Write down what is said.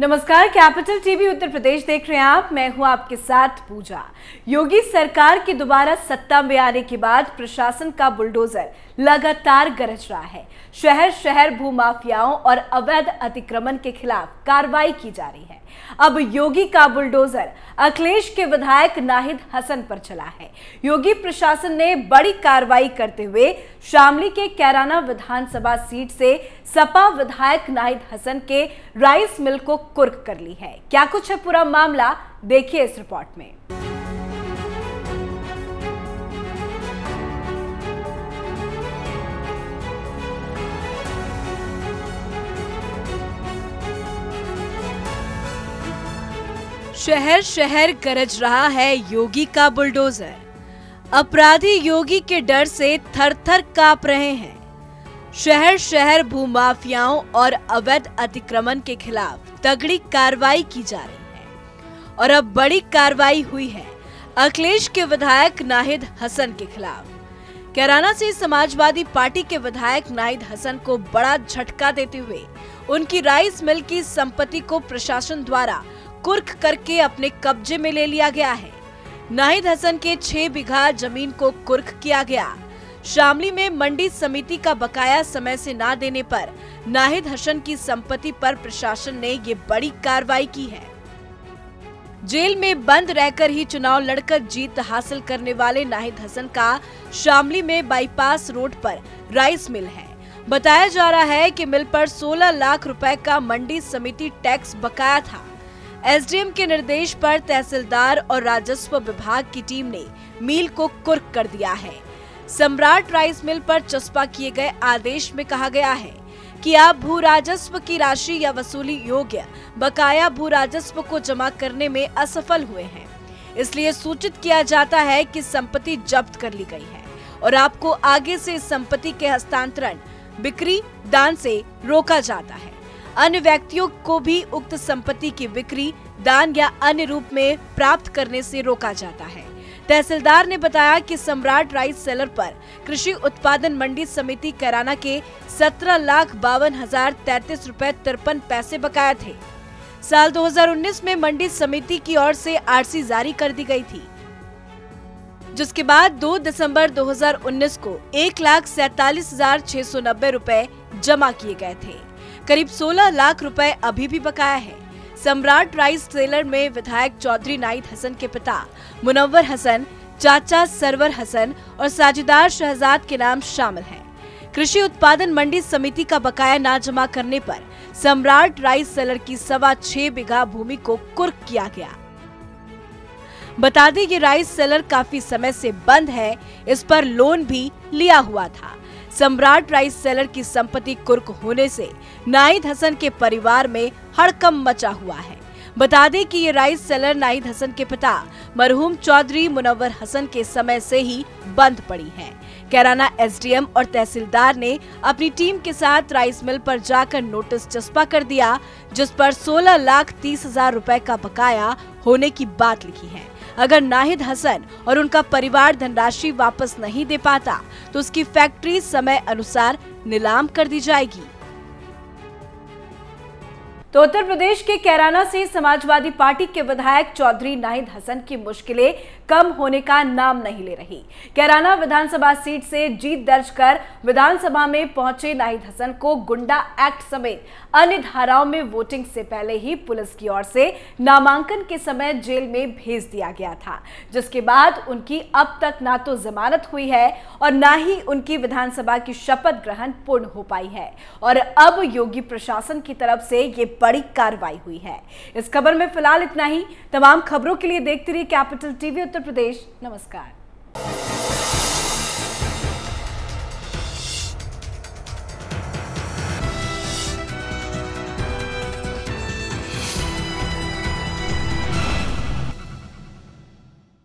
नमस्कार capital TV Uttar Pradesh देख रहे हैं आप। मैं हूँ आपके साथ पूजा। योगी सरकार के दोबारा सत्ता में आने के बाद प्रशासन का बुलडोजर। लगातार गरज रहा है। शहर शहर भूमाफियाओं और अवैध अतिक्रमण के खिलाफ कार्रवाई की जा रही है। अब योगी का बुलडोजर अखिलेश के विधायक नाहिद हसन पर चला है। योगी प्रशासन ने बड़ी कार्रवाई करते हुए शामली के कैराना विधानसभा सीट से सपा विधायक नाहिद हसन के राइस मिल को कुर्क कर ली है। क्या कुछ है पूरा मामला? देखिए इस रिपोर्ट में। शहर शहर गरज रहा है योगी का बुलडोजर। अपराधी योगी के डर से थर थर काँप रहे हैं। शहर शहर भूमाफियाओं और अवैध अतिक्रमण के खिलाफ तगड़ी कार्रवाई की जा रही है। और अब बड़ी कार्रवाई हुई है अखिलेश के विधायक नाहिद हसन के खिलाफ। कैराना से समाजवादी पार्टी के विधायक नाहिद हसन को बड़ा झटका देते हुए उनकी राइस मिल की संपत्ति को प्रशासन द्वारा कुर्क करके अपने कब्जे में ले लिया गया है। नाहिद हसन के छह बीघा ज़मीन को कुर्क किया गया। शामली में मंडी समिति का बकाया समय से ना देने पर नाहिद हसन की संपत्ति पर प्रशासन ने ये बड़ी कार्रवाई की है। जेल में बंद रहकर ही चुनाव लड़कर जीत हासिल करने वाले नाहिद हसन का शामली में बाईपास रोड पर राइस मिल है। बताया जा रहा है कि मिल पर 16 लाख रुपए का मंडी समिति टैक्स बकाया था। एसडीएम के निर्देश पर तहसीलदार और राजस्व विभाग की टीम ने मिल को कुर्क कर दिया है। सम्राट राइस मिल पर चस्पा किए गए आदेश में कहा गया है कि आप भू राजस्व की राशि या वसूली योग्य बकाया भू राजस्व को जमा करने में असफल हुए हैं। इसलिए सूचित किया जाता है कि संपत्ति जब्त कर ली गई है और आपको आगे से संपत्ति के हस्तांतरण, बिक्री, दान से रोका जाता है। अन्य व्यक्तियों को भी उक्त संपत्ति की बिक्री, दान या अन्य रूप में प्राप्त करने से रोका जाता है। तहसीलदार ने बताया कि सम्राट राइस सेलर पर कृषि उत्पादन मंडी समिति कराना के सत्रह लाख बावन हज़ार तैतीस रूपए तिरपन पैसे बकाया थे। साल 2019 में मंडी समिति की ओर से आरसी जारी कर दी गई थी। जिसके बाद 2 दिसंबर 2019 को एक लाख सैतालीस हज़ार छह सौ नब्बे रूपए जमा किए गए थे। करीब 16 लाख रुपए अभी भी बकाया है। सम्राट राइस सेलर में विधायक चौधरी नाइद हसन के पिता, मुनव्वर हसन, चाचा सरवर हसन और साझेदार शहजाद के नाम शामिल हैं। कृषि उत्पादन मंडी समिति का बकाया ना जमा करने पर सम्राट राइस सेलर की सवा छह बीघा भूमि को कुर्क किया गया। बता दें कि राइस सेलर काफ़ी समय से बंद है, इस पर लोन भी लिया हुआ था। सम्राट राइस सेलर की संपत्ति कुर्क होने से नाइद हसन के परिवार में हड़कम मचा हुआ है। बता दें कि ये राइस सेलर नाइद हसन के पिता, मरहूम चौधरी मुनव्वर हसन के समय से ही बंद पड़ी है। कैराना एसडीएम और तहसीलदार ने अपनी टीम के साथ राइस मिल पर जाकर नोटिस चस्पा कर दिया, जिस पर 16 लाख तीस हज़ार रूपए का बकाया होने की बात लिखी है। अगर नाहिद हसन और उनका परिवार धनराशि वापस नहीं दे पाता तो उसकी फैक्ट्री समय अनुसार नीलाम कर दी जाएगी। तो उत्तर प्रदेश के कैराना से समाजवादी पार्टी के विधायक चौधरी नाहिद हसन की मुश्किलें कम होने का नाम नहीं ले रही। कैराना विधानसभा सीट से जीत दर्ज कर विधानसभा में पहुँचे नाहिद हसन को गुंडा एक्ट समेत अन्य धाराओं में वोटिंग से पहले ही पुलिस की ओर से नामांकन के समय जेल में भेज दिया गया था, जिसके बाद उनकी अब तक ना तो जमानत हुई है और ना ही उनकी विधानसभा की शपथ ग्रहण पूर्ण हो पाई है। और अब योगी प्रशासन की तरफ़ से ये बड़ी कार्रवाई हुई है। इस खबर में फ़िलहाल इतना ही। तमाम खबरों के लिए देखते रहिए कैपिटल टीवी उत्तर प्रदेश। नमस्कार।